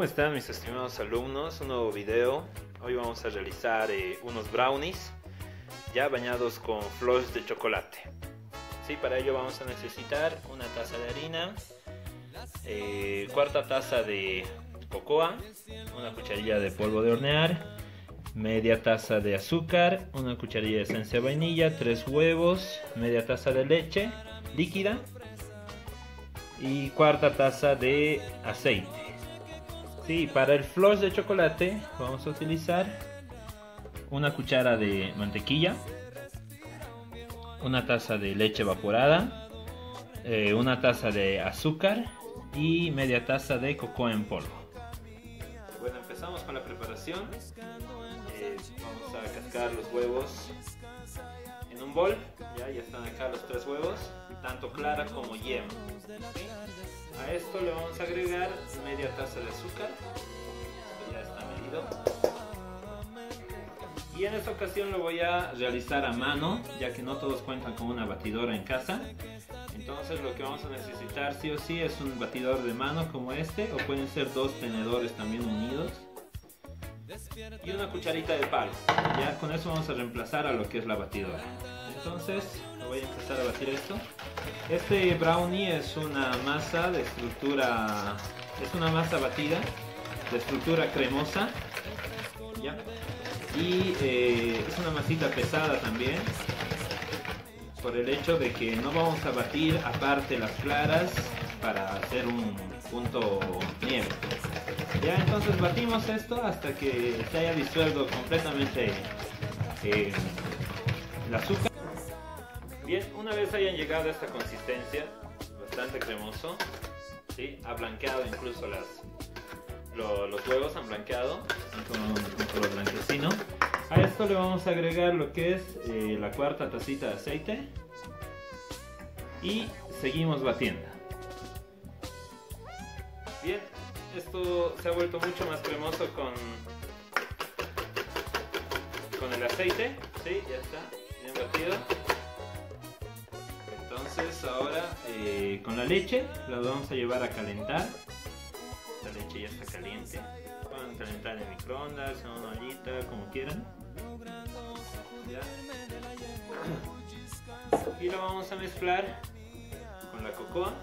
¿Cómo están mis estimados alumnos? Un nuevo video. Hoy vamos a realizar eh, unos brownies ya bañados con flores de chocolate. Sí, para ello vamos a necesitar una taza de harina, eh, cuarta taza de cocoa, una cucharilla de polvo de hornear, media taza de azúcar, una cucharilla de esencia de vainilla, tres huevos, media taza de leche líquida y cuarta taza de aceite. Sí, para el flor de chocolate vamos a utilizar una cuchara de mantequilla, una taza de leche evaporada, eh, una taza de azúcar y media taza de cocoa en polvo. Bueno, empezamos con la preparación. Eh, vamos a cascar los huevos en un bol. Ya, están acá los tres huevos, tanto clara como yema. A esto le vamos a agregar media taza de azúcar. Ya está medido. Y en esta ocasión lo voy a realizar a mano, ya que no todos cuentan con una batidora en casa. Entonces lo que vamos a necesitar sí o sí es un batidor de mano como este, o pueden ser dos tenedores también unidos. Y una cucharita de palo. Ya con eso vamos a reemplazar a lo que es la batidora. Entonces voy a empezar a batir esto. Este brownie es una masa de estructura, es una masa batida de estructura cremosa. Y eh, es una masita pesada también por el hecho de que no vamos a batir aparte las claras para hacer un punto nieve. Ya entonces batimos esto hasta que se haya disuelto completamente eh, el azúcar. Una vez hayan llegado a esta consistencia, bastante cremoso, ¿sí? ha blanqueado incluso las, los huevos, han blanqueado con color blanquecino. A esto le vamos a agregar lo que es eh, la cuarta tacita de aceite y seguimos batiendo. Bien, esto se ha vuelto mucho más cremoso con, con el aceite, ¿sí? Ya está, bien batido. Entonces ahora eh, con la leche la vamos a llevar a calentar. La leche ya está caliente. Pueden calentar en microondas, en una ollita, como quieran. Y lo vamos a mezclar con la cocoa.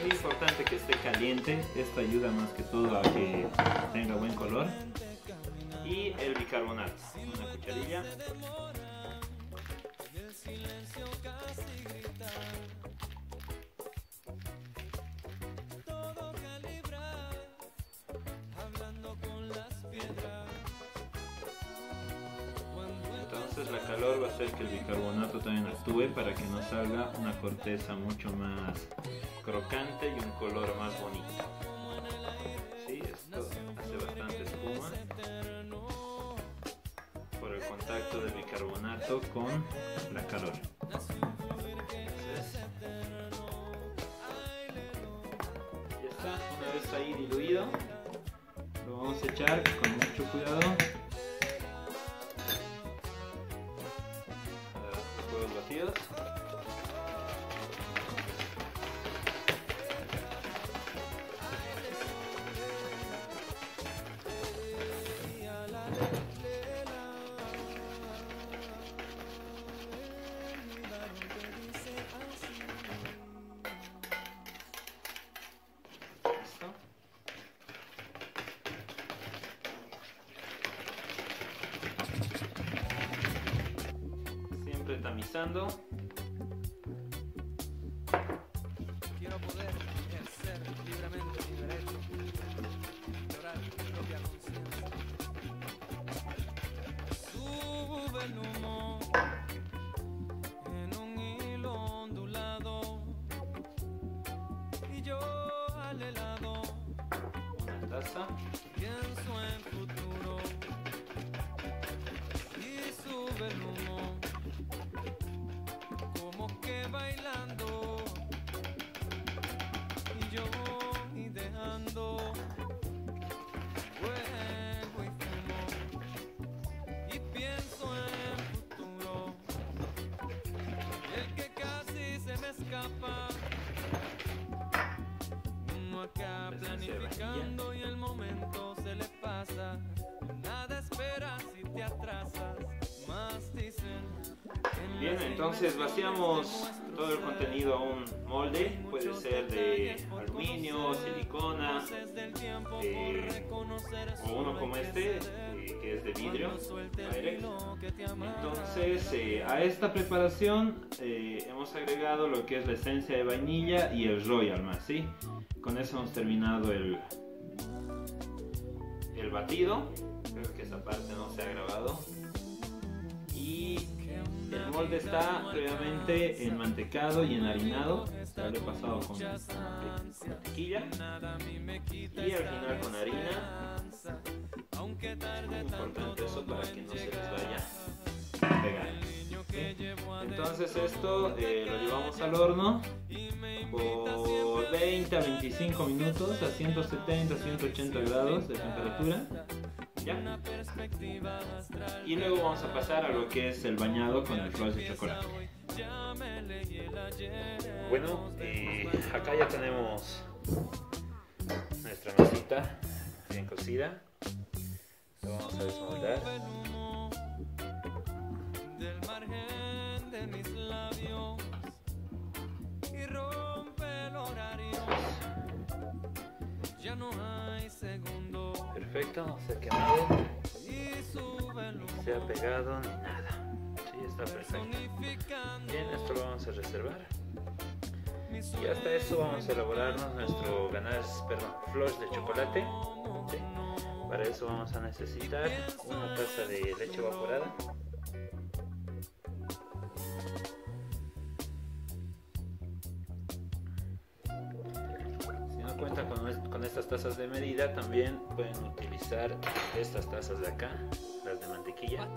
Muy importante que esté caliente, esto ayuda más que todo a que tenga buen color. Y el bicarbonato, una cucharilla. Entonces la calor va a hacer que el bicarbonato también actúe para que nos salga una corteza mucho más crocante y un color más bonito. Vamos a echar con mucho cuidado. Los huevos batidos. Siempre Bien, entonces vaciamos todo el contenido a un molde, puede ser de aluminio, silicona, eh, o uno como este, eh, que es de vidrio. Entonces, eh, a esta preparación hemos agregado lo que es la esencia de vainilla y el royal más, ¿sí? Con eso hemos terminado el, el batido. Creo que esa parte no se ha grabado. El molde está previamente enmantecado y enharinado. Ya lo he pasado con, con mantequilla. Y al final con harina. Muy importante eso para que no se les vaya a pegar. Entonces esto eh, lo llevamos al horno por 20 a 25 minutos a 170 180 grados de temperatura. Y luego vamos a pasar a lo que es el bañado con el flor de chocolate. Bueno, eh, acá ya tenemos nuestra masita bien cocida. Lo vamos a desmoldar. Ya no hay segundo Perfecto, no se ha quemado, ni se ha pegado ni nada. Sí, está perfecto. Bien, esto lo vamos a reservar. Y hasta eso vamos a elaborarnos nuestro ganache, perdón, flores de chocolate. ¿sí? Para eso vamos a necesitar una taza de leche evaporada. También pueden utilizar estas tazas de acá, las de mantequilla,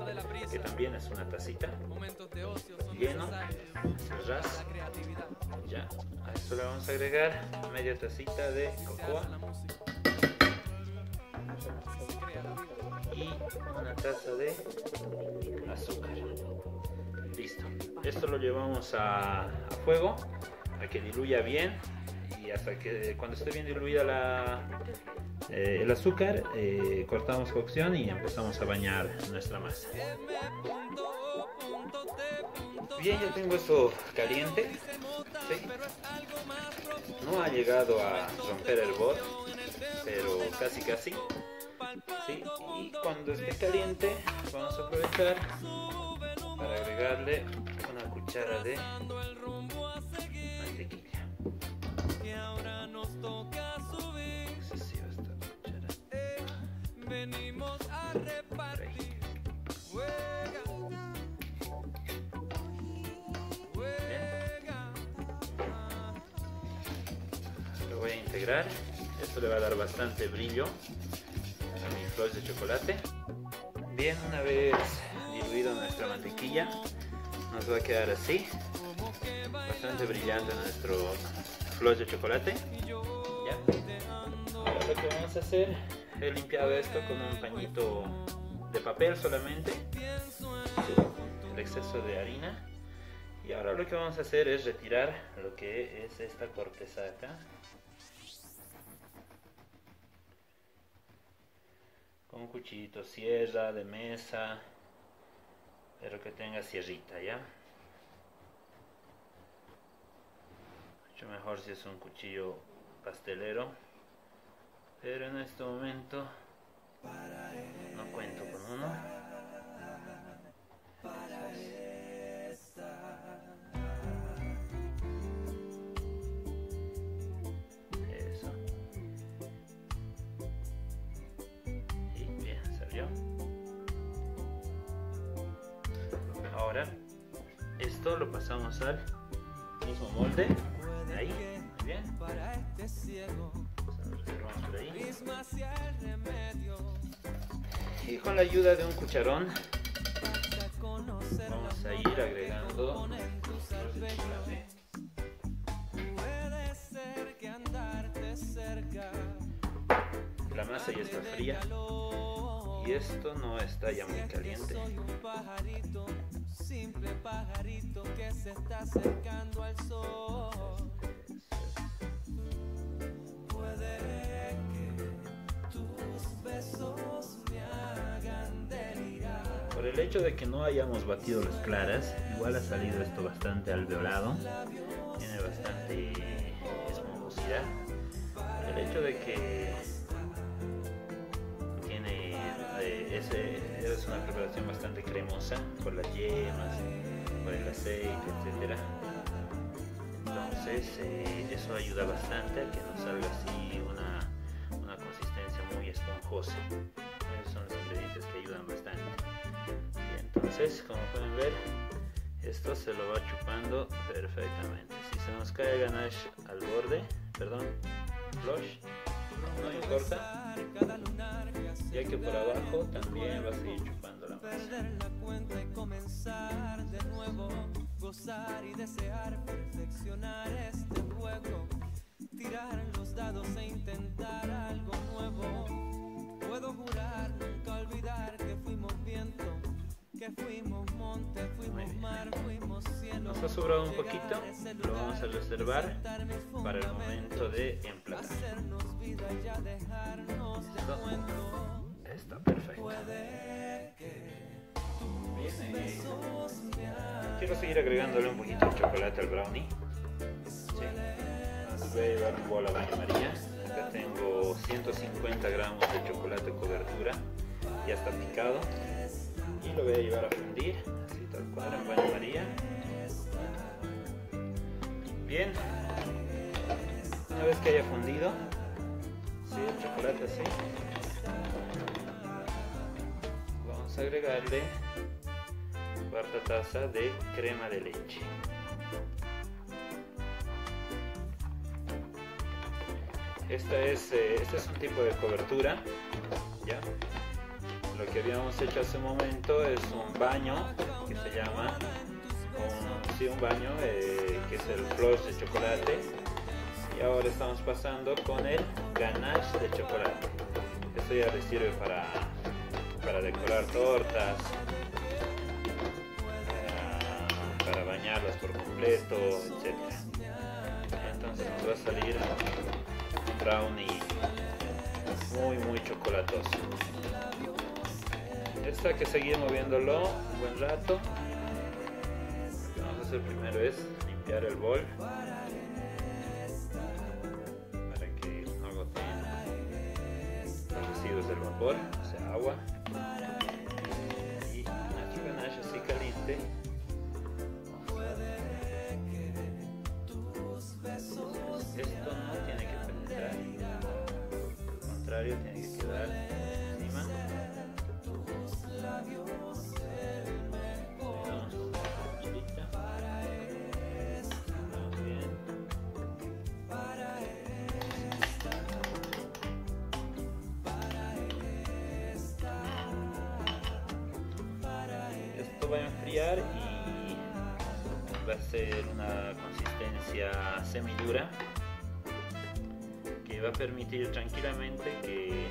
que también es una tacita. Momentos de ocio son Lleno, cerrás. Ya, a esto le vamos a agregar media tacita de cocoa y una taza de azúcar. Listo. Esto lo llevamos a, a fuego a que diluya bien hasta que cuando esté bien diluida la, eh, el azúcar eh, cortamos cocción y empezamos a bañar nuestra masa. Bien, ya tengo esto caliente. No ha llegado a romper el bot, pero casi casi. Y cuando esté caliente, vamos a aprovechar para agregarle una cuchara de mantequilla. Nos toca subir. Cuchara. Venimos a repartir. Juega. Juega. Lo voy a integrar. Esto le va a dar bastante brillo a mis flores de chocolate. Bien, una vez diluido nuestra mantequilla, nos va a quedar así. Bastante brillante nuestro flores de chocolate. Lo que vamos a hacer, he limpiado esto con un pañito de papel solamente. El exceso de harina. Y ahora lo que vamos a hacer es retirar lo que es esta corteza de acá. Con un cuchillito sierra de mesa, pero que tenga sierrita, ¿ya? Mucho mejor si es un cuchillo pastelero, pero en este momento no cuento con uno. Eso. Y bien, salió. Ahora, esto lo pasamos al mismo molde. Ahí, muy bien. Y con la ayuda de un cucharón vamos a ir agregando. La masa ya está fría y esto no está ya muy caliente. Soy un pajarito simple pajarito que se está acercando al sol. Por el hecho de que no hayamos batido las claras, igual ha salido esto bastante alveolado. Tiene bastante esponjosidad. El hecho de que tiene eh, ese- es una preparación bastante cremosa por las yemas, por el aceite, etcétera. Entonces eh, eso ayuda bastante a que nos salga así una, una consistencia muy esponjosa. Entonces, como pueden ver, esto se lo va chupando perfectamente. Si se nos cae ganache al borde, perdón, flush, no importa, ya que por abajo también va a seguir chupando la masa. y desear perfeccionar este juego, tirar los dados e intentar algo nuevo. Puedo jurar nunca olvidar que fuimos viento, que fuimos monte, fuimos mar, fuimos cielo. Nos ha sobrado un poquito, lo vamos a reservar para el momento de emplatar. Hacernos vida y ya dejarnos de Listo. cuento. Está perfecto. Bien, quiero seguir agregándole un poquito de chocolate al brownie. Sí. Voy a llevar un bol a baño María. Acá tengo 150 gramos de chocolate cobertura. Ya está picado. Lo voy a llevar a fundir. Así tal cual en María. Bien. Una vez que haya fundido, sí, el chocolate así, vamos a agregarle cuarta taza de crema de leche. Esta es, eh, este es un tipo de cobertura, ¿ya? Lo que habíamos hecho hace un momento es un baño que se llama, un, un baño eh, que es el flush de chocolate. Y ahora estamos pasando con el ganache de chocolate. Esto ya le sirve para, para decorar tortas, para, para bañarlas por completo, etc. Entonces nos va a salir un brownie muy muy chocolatoso. Esto hay que seguir moviéndolo un buen rato. Lo que vamos a hacer primero es limpiar el bol para que no goteen los residuos del vapor, o sea agua. Va a enfriar y va a ser una consistencia semidura que va a permitir tranquilamente que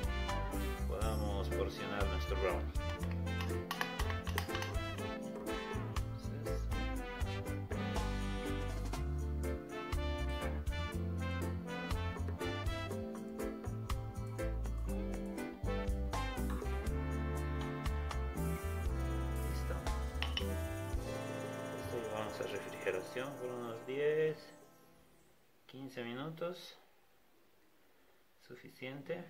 podamos porcionar nuestro brownie. Vamos a refrigeración por unos 10, 15 minutos. Suficiente.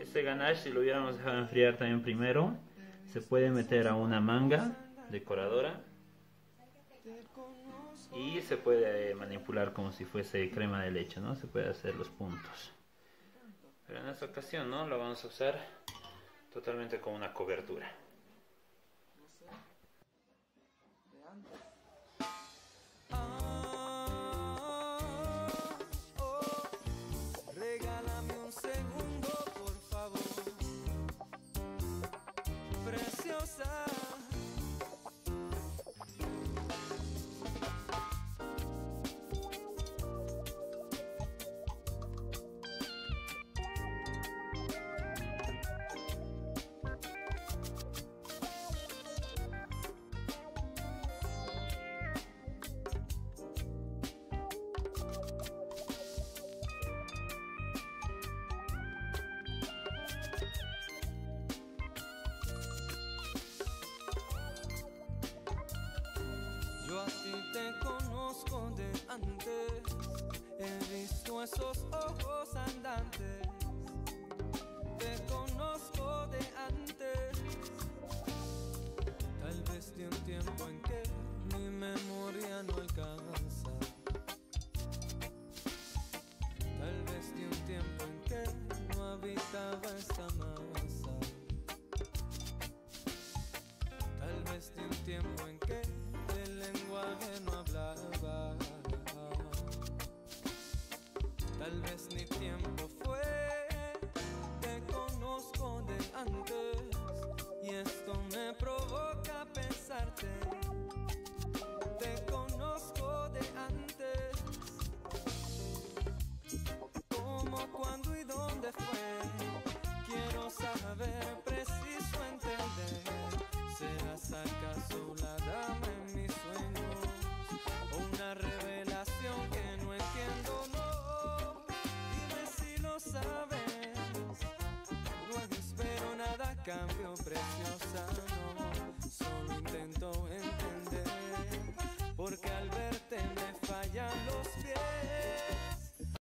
Este ganache, si lo hubiéramos dejado enfriar también primero, se puede meter a una manga decoradora y se puede manipular como si fuese crema de leche, ¿no? Se puede hacer los puntos. Pero en esta ocasión, ¿no? Lo vamos a usar totalmente como una cobertura. Esos ojos andantes. Te conozco de antes. Tal vez de un tiempo en que mi memoria no alcanza. Tal vez de un tiempo en que no habitaba esta masa. Quiero saber, preciso entender. ¿Serás acaso la dama en mis sueños? ¿O una revelación que no entiendo? No, dime si lo sabes. No espero nada cambio, preciosa.